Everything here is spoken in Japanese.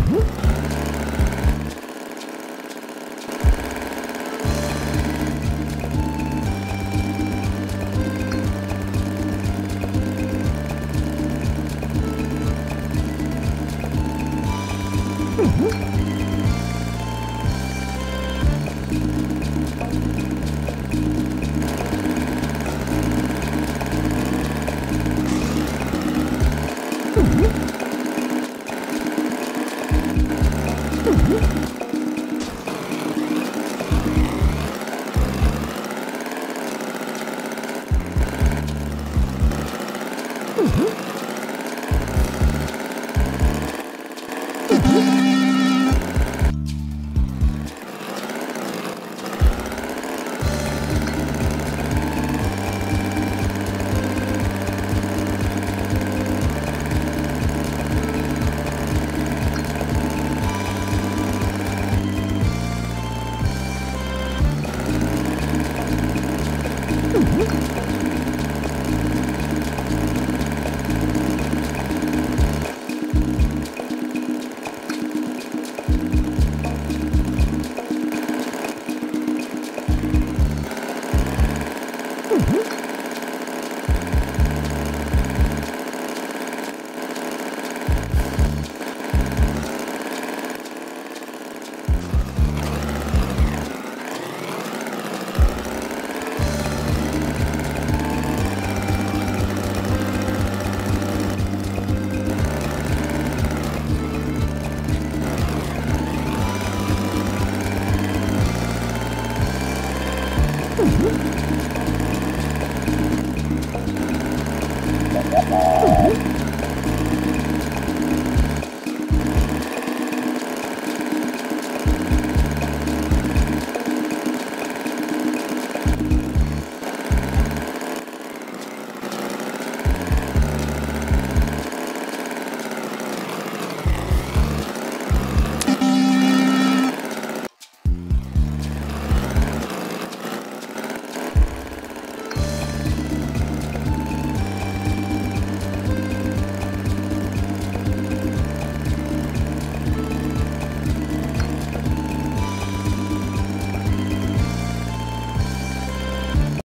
Mm-hmm. Mm-hmm. Mm-hmm. Uhum.